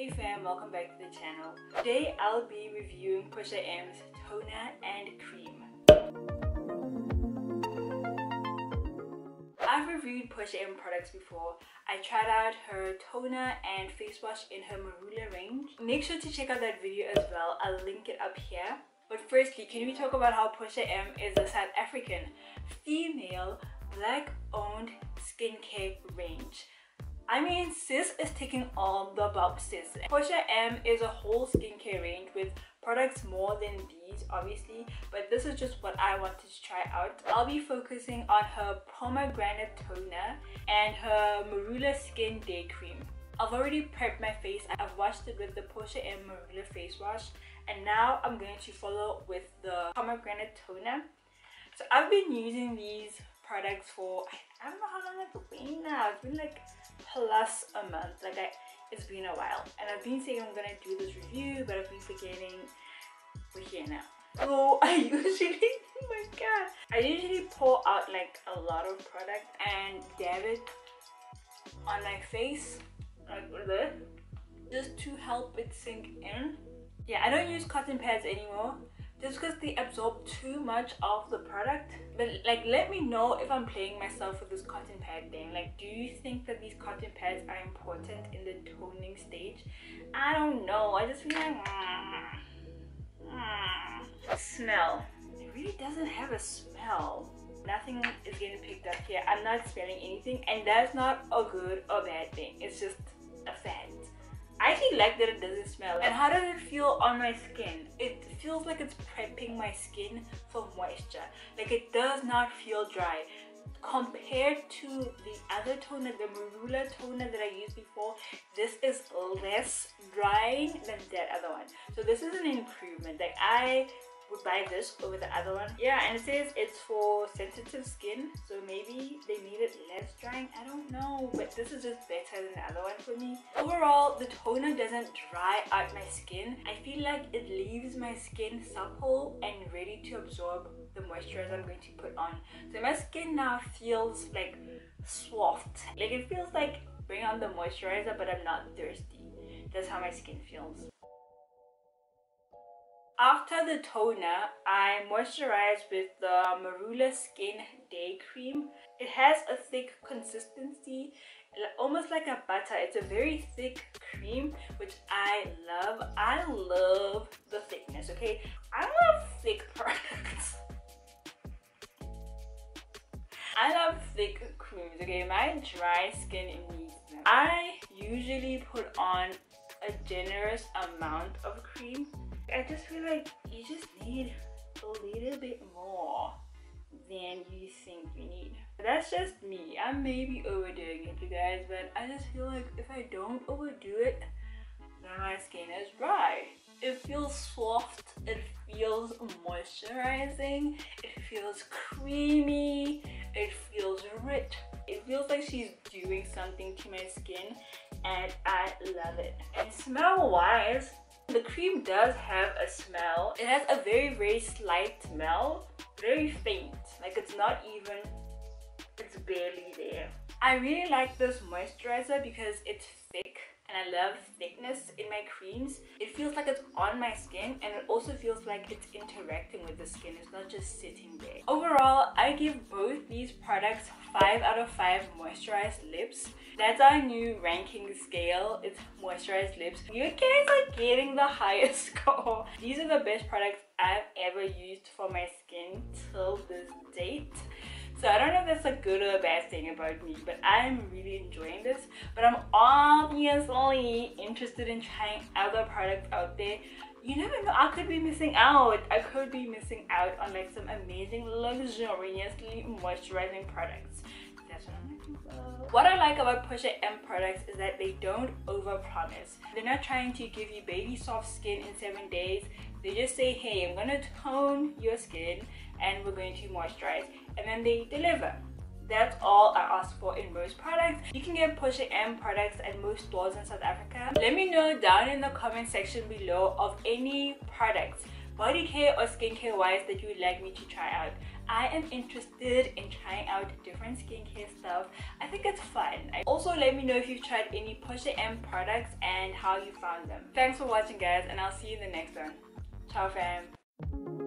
Hey fam, welcome back to the channel. Today I'll be reviewing Portia M's toner and cream. I've reviewed Portia M products before. I tried out her toner and face wash in her Marula range. Make sure to check out that video as well. I'll link it up here. But firstly, can we talk about how Portia M is a South African female black owned skincare range. I mean, sis is taking all the boxes. Portia M is a whole skincare range with products more than these, obviously, but this is just what I wanted to try out. I'll be focusing on her pomegranate toner and her Marula Skin Day Cream. I've already prepped my face. I've washed it with the Portia M Marula face wash, and now I'm going to follow with the pomegranate toner. So I've been using these products for I don't know how long it's been now. It's been like plus a month. Like I, it's been a while, and I've been saying I'm gonna do this review, but I've been forgetting. We're here now. So I usually, oh my god, I usually pour out like a lot of product and dab it on my face like this, just to help it sink in. Yeah, I don't use cotton pads anymore just because they absorb too much of the product. But like let me know if i'm playing myself with this cotton pad thing. Like do you think that these cotton pads are important in the toning stage? I don't know. I just feel like mm, mm. smell. It really doesn't have a smell. Nothing is getting picked up here. I'm not smelling anything and that's not a good or bad thing. It's just a fact I actually like that it doesn't smell. And how does it feel on my skin? It feels like it's prepping my skin for moisture. Like it does not feel dry. Compared to the other toner, the Marula toner that I used before, this is less drying than that other one. So this is an improvement. Like I would buy this over the other one. Yeah, and it says it's for sensitive skin, so maybe they need it less drying. I don't know, but this is just better than the other one for me. Overall, the toner doesn't dry out my skin. I feel like it leaves my skin supple and ready to absorb the moisturizer I'm going to put on. So my skin now feels like soft. Like it feels like bring on the moisturizer, but I'm not thirsty. That's how my skin feels. After the toner, I moisturize with the Marula Skin Day Cream. It has a thick consistency, almost like a butter. It's a very thick cream, which I love. I love the thickness, okay? I love thick products. I love thick creams, okay? My dry skin needs them. I usually put on a generous amount of cream I just feel like you just need a little bit more than you think you need. That's just me. I may be overdoing it, you guys, but I just feel like if I don't overdo it, then my skin is dry. It feels soft, it feels moisturizing, it feels creamy, it feels rich. It feels like she's doing something to my skin and I love it. And smell wise, the cream does have a smell. It has a very, very slight smell. Very faint. Like it's not even, it's barely there. I really like this moisturizer because it's thick and I love thickness in my creams. It feels like it's on my skin and it also feels like it's interacting with the skin. It's not just sitting there. Overall, I give both these products 5 out of 5 moisturized lips. That's our new ranking scale. It's moisturized lips. You guys are getting the highest score. These are the best products I've ever used for my skin till this date. So I don't know if that's a good or a bad thing about me, but I'm really enjoying this. But I'm obviously interested in trying other products out there. You never know, I could be missing out. I could be missing out on like some amazing, luxuriously moisturizing products. What for. What I like about Portia M products is that they don't overpromise. They're not trying to give you baby soft skin in seven days. They just say, hey, I'm gonna tone your skin and we're going to moisturize and then they deliver that's all I ask for in most products. You can get Portia M products at most stores in South Africa. Let me know down in the comment section below of any products body care or skincare wise that you would like me to try out. I am interested in trying out different skincare stuff. I think it's fun. Also, let me know if you've tried any Portia M products and how you found them. Thanks for watching guys and I'll see you in the next one. Ciao fam.